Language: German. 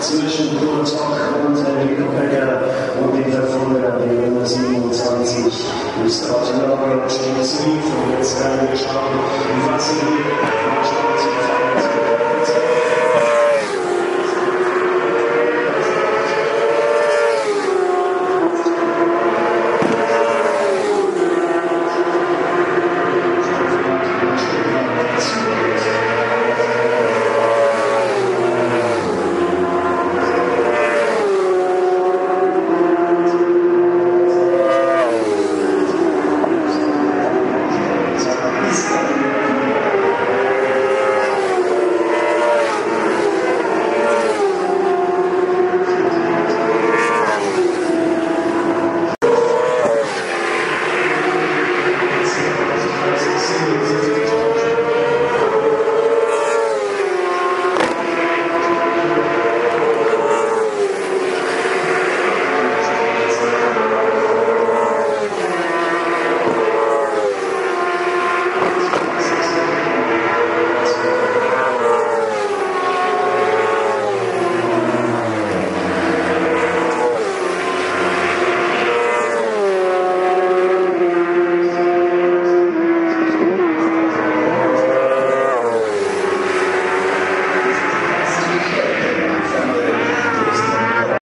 zwischen Bruder und Enrico Becker und den der der Nummer 27 ist Otto Lauer und James Lee von jetzt geschaut, was sie hier